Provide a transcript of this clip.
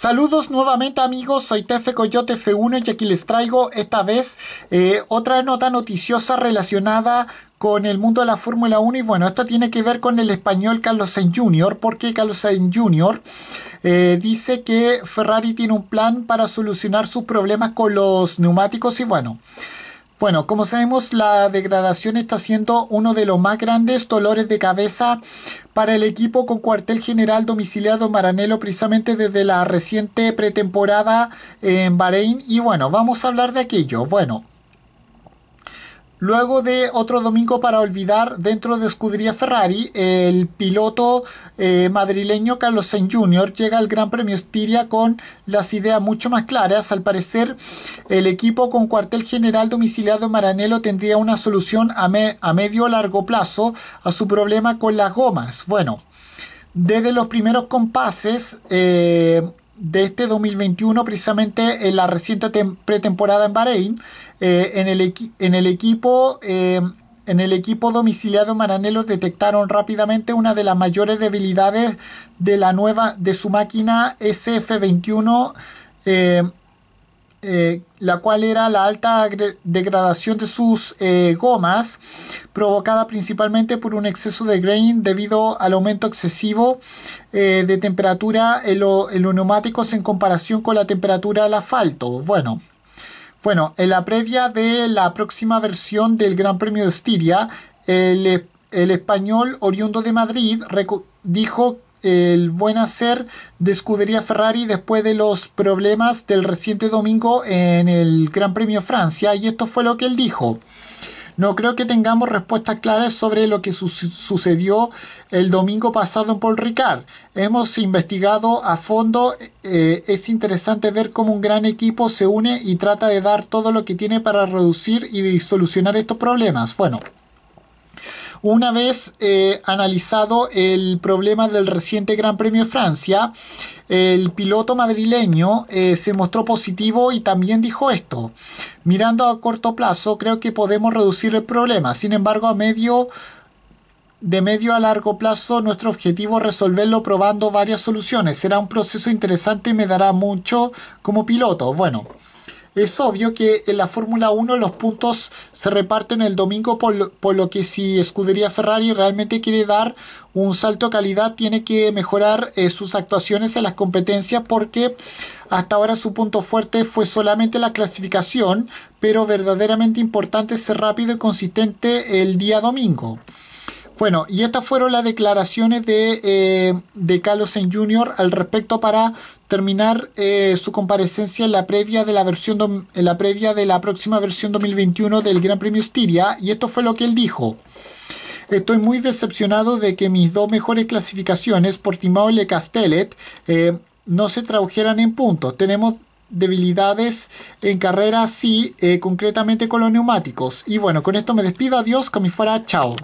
Saludos nuevamente amigos, soy Tefe Coyote F1 y aquí les traigo esta vez eh, otra nota noticiosa relacionada con el mundo de la Fórmula 1 y bueno, esto tiene que ver con el español Carlos Sainz Jr. porque Carlos Sainz Jr. Eh, dice que Ferrari tiene un plan para solucionar sus problemas con los neumáticos y bueno, bueno, como sabemos, la degradación está siendo uno de los más grandes dolores de cabeza para el equipo con cuartel general domiciliado en Maranello precisamente desde la reciente pretemporada en Bahrein. Y bueno, vamos a hablar de aquello. Bueno, Luego de otro domingo para olvidar dentro de Escudería Ferrari, el piloto eh, madrileño Carlos Sainz Jr. llega al Gran Premio Estiria con las ideas mucho más claras. Al parecer, el equipo con cuartel general domiciliado en Maranello tendría una solución a, a medio o largo plazo a su problema con las gomas. Bueno, desde los primeros compases, eh, de este 2021, precisamente en la reciente pretemporada en Bahrein, eh, en, el en, el equipo eh, en el equipo domiciliado Maranello detectaron rápidamente una de las mayores debilidades de la nueva de su máquina SF21 eh, la cual era la alta degradación de sus eh, gomas, provocada principalmente por un exceso de grain debido al aumento excesivo eh, de temperatura en, los neumáticos en comparación con la temperatura del asfalto. Bueno, bueno, en la previa de la próxima versión del Gran Premio de Estiria, el, el español oriundo de Madrid dijo el buen hacer de Escudería Ferrari después de los problemas del reciente domingo en el Gran Premio Francia y esto fue lo que él dijo. No creo que tengamos respuestas claras sobre lo que sucedió el domingo pasado en Paul Ricard. Hemos investigado a fondo. Eh, es interesante ver cómo un gran equipo se une y trata de dar todo lo que tiene para reducir y solucionar estos problemas. Bueno, una vez eh, analizado el problema del reciente Gran Premio de Francia, el piloto madrileño eh, se mostró positivo y también dijo esto. Mirando a corto plazo, creo que podemos reducir el problema. Sin embargo, a medio de medio a largo plazo, nuestro objetivo es resolverlo probando varias soluciones. Será un proceso interesante y me dará mucho como piloto. Bueno, es obvio que en la Fórmula 1 los puntos se reparten el domingo, por lo, que si Escudería Ferrari realmente quiere dar un salto de calidad, tiene que mejorar eh, sus actuaciones en las competencias porque hasta ahora su punto fuerte fue solamente la clasificación, pero verdaderamente importante ser rápido y consistente el día domingo. Bueno, y estas fueron las declaraciones de, eh, de Carlos Sainz Jr. al respecto para terminar eh, su comparecencia en la previa de la versión en la previa de la próxima versión 2021 del Gran Premio Estiria y esto fue lo que él dijo. Estoy muy decepcionado de que mis dos mejores clasificaciones, Portimao y Le Castellet, eh, no se tradujeran en puntos. Tenemos debilidades en carrera, sí, concretamente con los neumáticos. Y bueno, con esto me despido. Adiós, como fuera, chao.